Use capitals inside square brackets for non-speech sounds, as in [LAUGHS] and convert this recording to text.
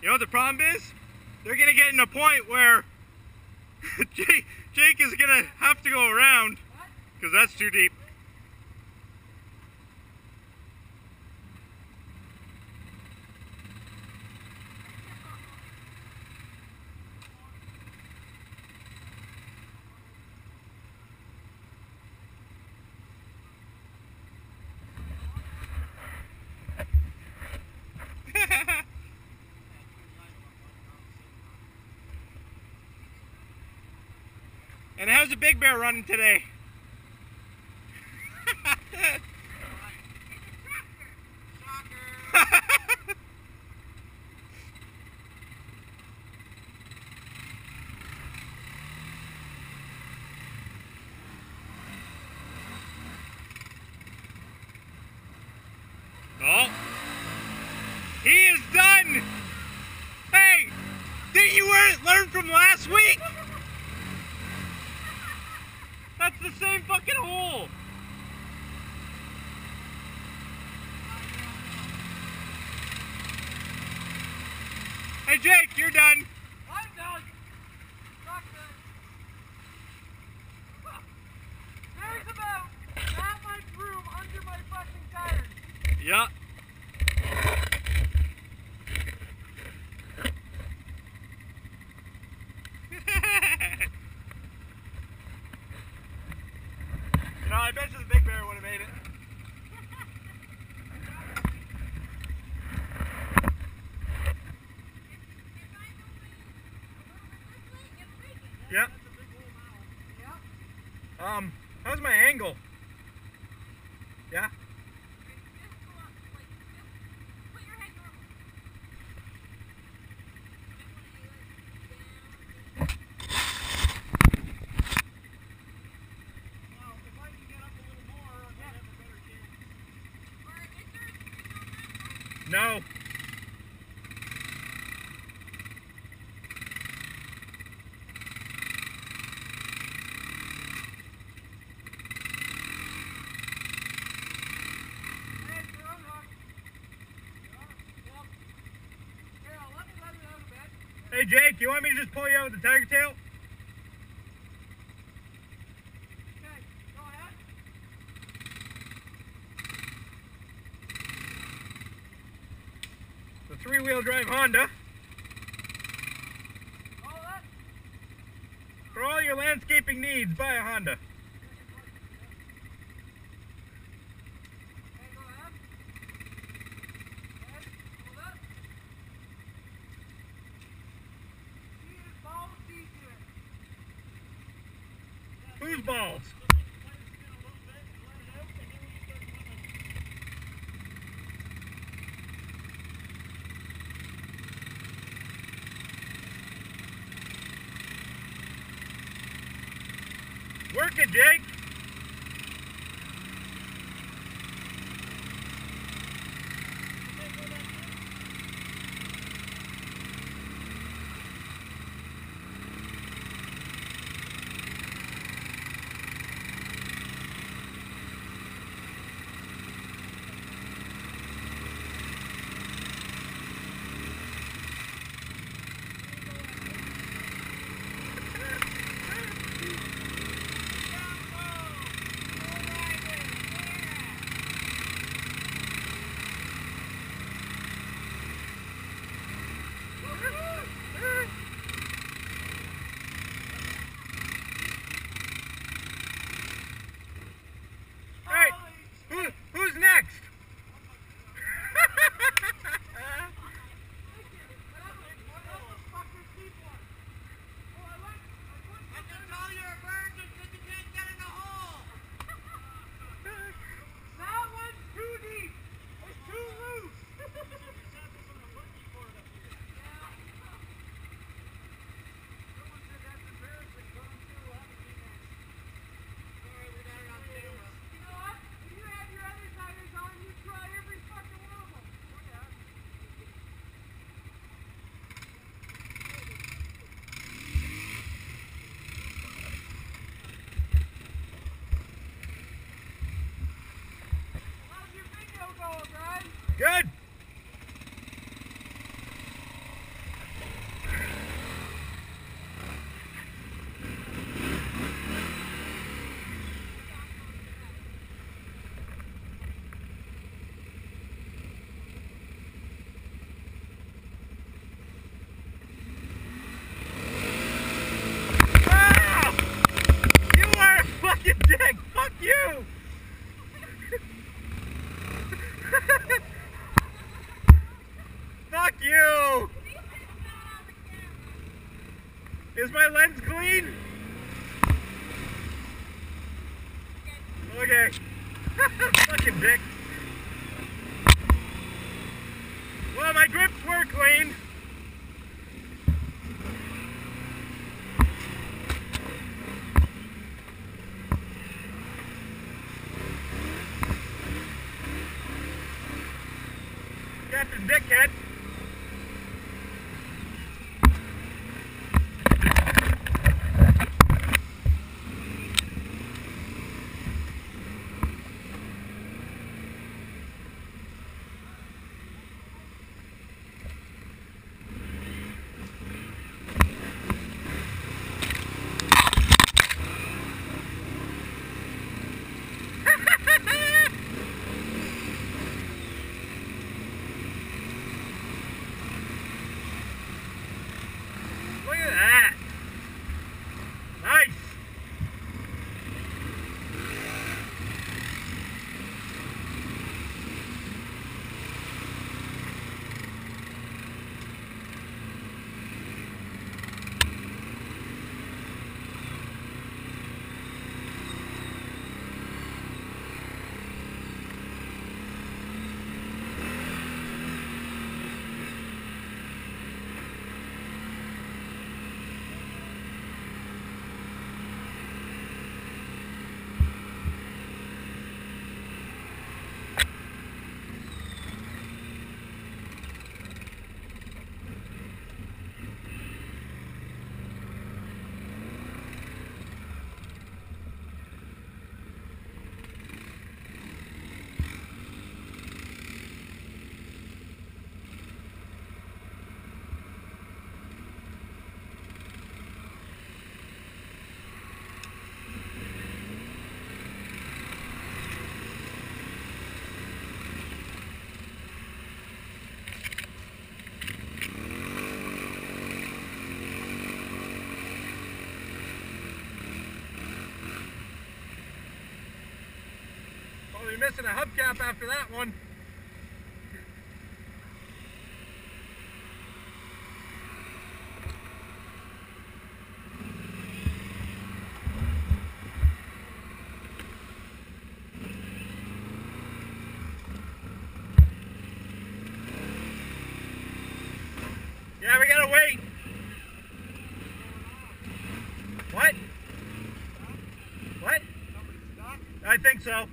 You know what the problem is? They're gonna get in a point where [LAUGHS] Jake, Jake is gonna have to go around because that's too deep. And how's the big bear running today? [LAUGHS] oh. He is done! Hey! Didn't you learn from last week? That's the same fucking hole! Hey Jake, you're done. I'm done. Fuck this. There's about that much room under my fucking tires. Yeah. you know, I bet you the big bear would have made it. Yep. Um, how's my angle? Yeah? Well, if I can get up a little more, I might have a better chance. No. Hey, you're unhooked. Yeah, well, here, let me let it out a bit. Hey Jake, you want me to just pull you out with the tiger tail? Okay, go ahead. Three-wheel drive Honda. For all your landscaping needs, buy a Honda. Okay, go ahead. Go ahead. Hold up. See his balls, see to it. Whose balls? Work it, Jake. Is my lens clean? Okay. [LAUGHS] Fucking dick. Well, my grips were clean. Captain Dickhead. Missing a hubcap after that one. Yeah, we gotta wait. What? What? I think so.